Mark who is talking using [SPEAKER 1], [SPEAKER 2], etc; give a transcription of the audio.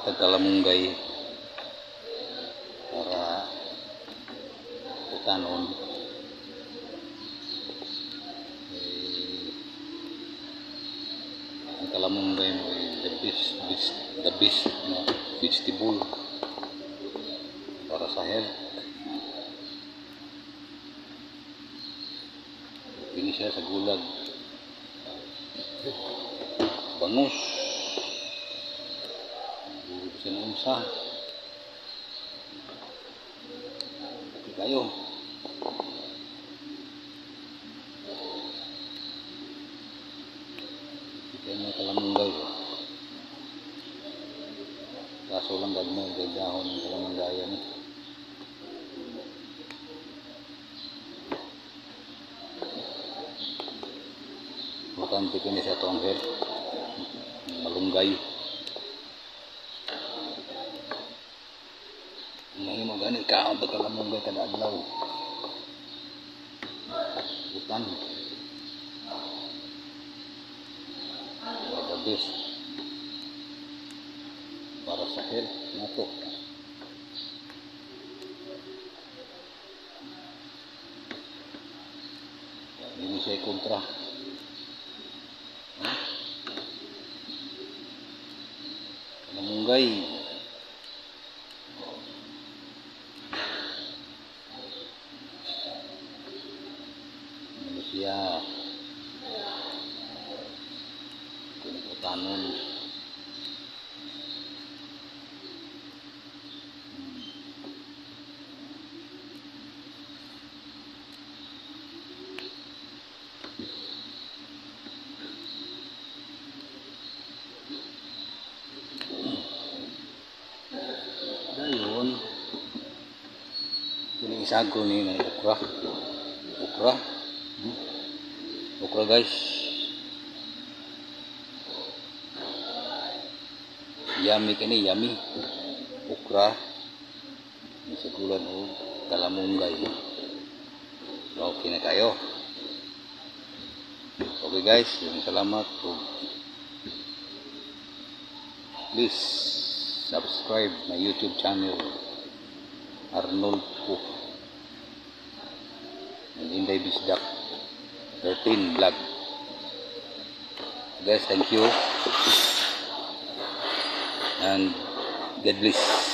[SPEAKER 1] Tagalamunggay para utanon eh, ang Kalamunggay mo the best, best the best na vegetable para sa health Pili siya bangus sinunsa. Pati kayo. Ito yung kalamanggay. Kaso lang gagmay, gay dahon ng kalamanggayan. Eh. Makanti ko niya sa tongher. Malunggay. Malunggay. May mo gani ka ang pagkalamunggay kada adlaw. Butan. The best. Para sa health nato. Hindi siya kontra. Ha? Ya. Kumputanun. sagu ni nih ukrah ukrah hmm. Okra guys. Yummy kini yummy. Okra. Ini segulan o kalamunggay. Okay na kayo. Okay guys, salamat po. Please subscribe my YouTube channel Arnold po and Inday Bisdak 13 vlog. Guys thank you. And God bless